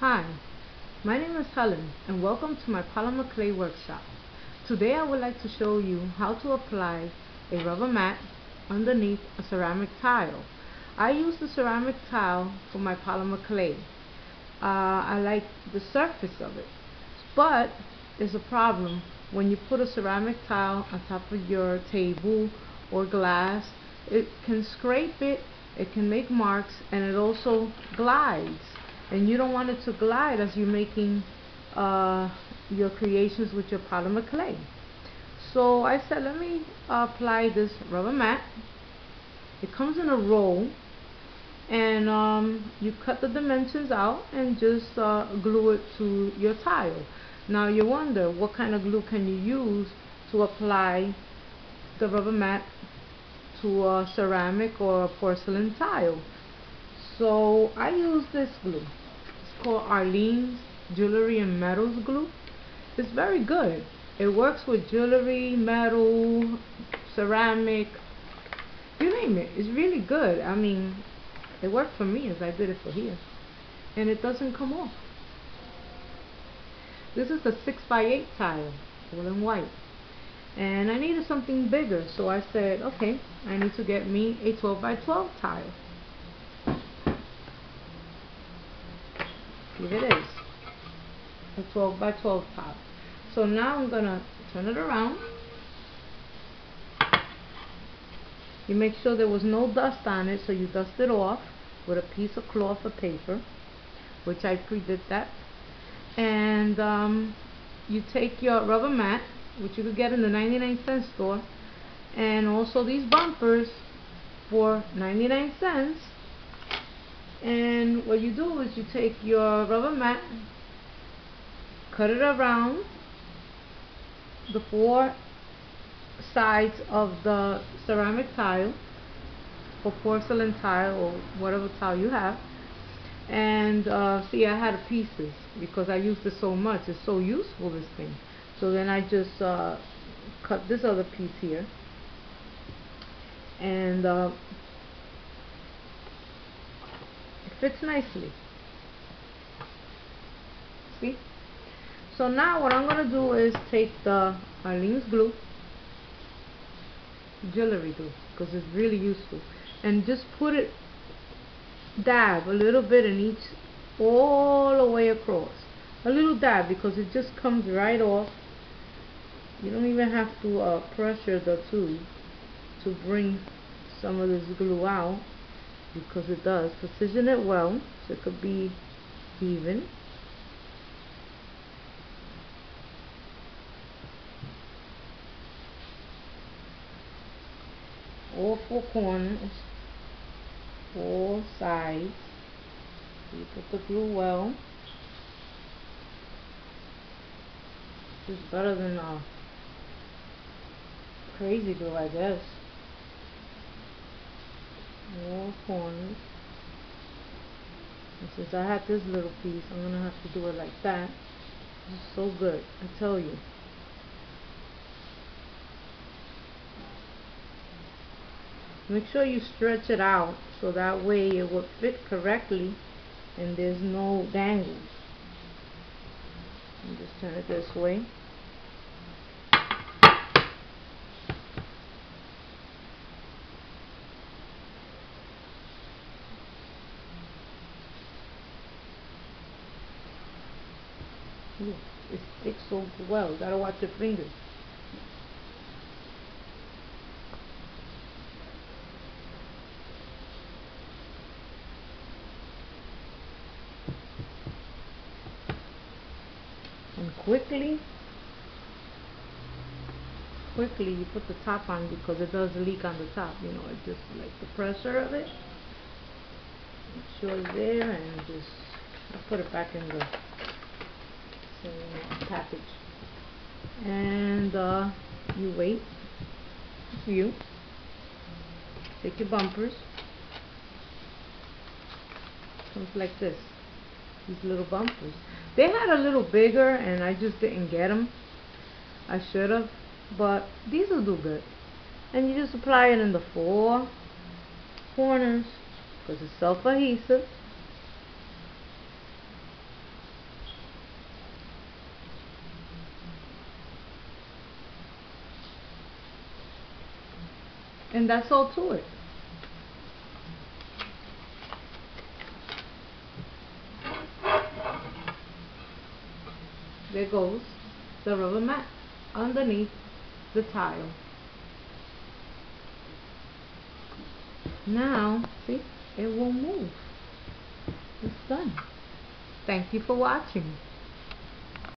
Hi, my name is Helen and welcome to my polymer clay workshop. Today I would like to show you how to apply a rubber mat underneath a ceramic tile. I use the ceramic tile for my polymer clay. Uh, I like the surface of it, but there's a problem when you put a ceramic tile on top of your table or glass. It can scrape it, it can make marks, and it also glides and you don't want it to glide as you're making uh, your creations with your polymer clay. So I said let me apply this rubber mat. It comes in a roll and um, you cut the dimensions out and just uh, glue it to your tile. Now you wonder what kind of glue can you use to apply the rubber mat to a ceramic or a porcelain tile. So I use this glue called Aleene's Jewelry and Metals Glue. It's very good. It works with jewelry, metal, ceramic, you name it. It's really good. I mean, it worked for me as I did it for here. And it doesn't come off. This is a 6 by 8 tile, all in white. And I needed something bigger, so I said, okay, I need to get me a 12 by 12 tile. Here it is. A 12 by 12 top. So now I'm going to turn it around. You make sure there was no dust on it, so you dust it off with a piece of cloth or paper, which I pre-did that. And um, you take your rubber mat, which you could get in the 99 cent store, and also these bumpers for 99 cents and what you do is you take your rubber mat cut it around the four sides of the ceramic tile or porcelain tile or whatever tile you have. And uh, see I had pieces because I used it so much. It's so useful this thing. So then I just uh, cut this other piece here. And uh, fits nicely. See? So now what I'm gonna do is take the Aleene's glue jewelry glue because it's really useful and just put it dab a little bit in each all the way across. A little dab because it just comes right off. You don't even have to uh, pressure the tube to bring some of this glue out because it does. Precision it well so it could be even. All four corners, four sides. You put the glue well. This is better than a crazy glue, I guess corners and since I have this little piece I'm gonna have to do it like that. So good I tell you. Make sure you stretch it out so that way it will fit correctly and there's no dangles. Just turn it this way It sticks so well. Gotta watch your fingers. And quickly, quickly you put the top on because it does leak on the top. You know, it just like the pressure of it. Make sure it's there and just I put it back in the package. And uh, you wait. You. Take your bumpers. Comes like this. These little bumpers. They had a little bigger and I just didn't get them I should have but these will do good. And you just apply it in the four corners because it's self-adhesive And that's all to it. There goes the rubber mat underneath the tile. Now, see, it won't move. It's done. Thank you for watching.